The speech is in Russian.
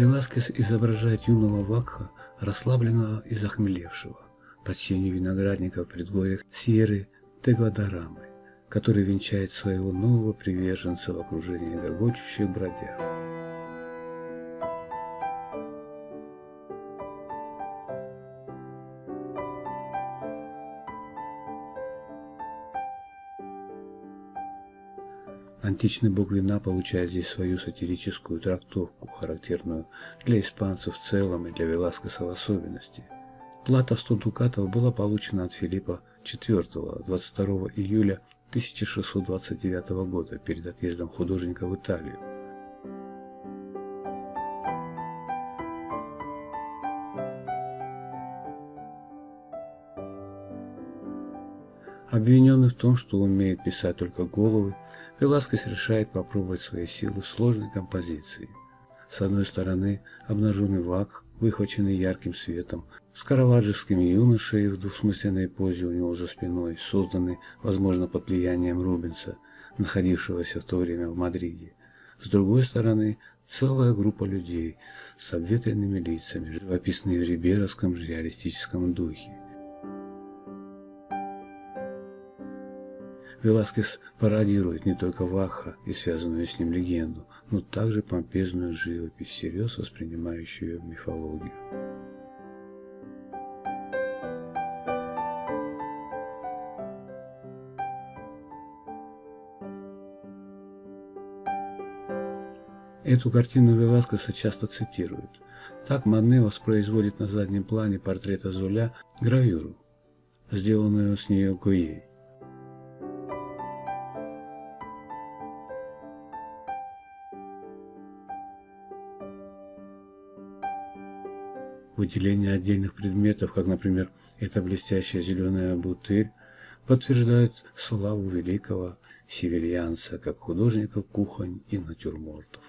Веласкес изображает юного Вакха, расслабленного и захмелевшего, под сенью виноградников в предгорьях Сьерры де Гвадарамы, который венчает своего нового приверженца в окружении грохочущих бродяг. Античный бог вина получает здесь свою сатирическую трактовку, характерную для испанцев в целом и для Веласкеса в особенности. Плата в 100 дукатов была получена от Филиппа IV 22 июля 1629 года перед отъездом художника в Италию. Обвиненный в том, что умеет писать только головы, Веласкес решает попробовать свои силы в сложной композиции. С одной стороны, обнаженный вак, выхваченный ярким светом, с караваджевскими юношей в двусмысленной позе у него за спиной, созданный, возможно, под влиянием Рубенса, находившегося в то время в Мадриде. С другой стороны, целая группа людей с обветренными лицами, живописные в риберовском реалистическом духе. Веласкес пародирует не только Ваха и связанную с ним легенду, но также помпезную живопись, всерьез воспринимающую мифологию. Эту картину Веласкеса часто цитируют. Так Мане воспроизводит на заднем плане портрета Золя гравюру, сделанную с нее Гуей. Выделение отдельных предметов, как, например, эта блестящая зеленая бутыль, подтверждает славу великого северянца как художника кухонь и натюрмортов.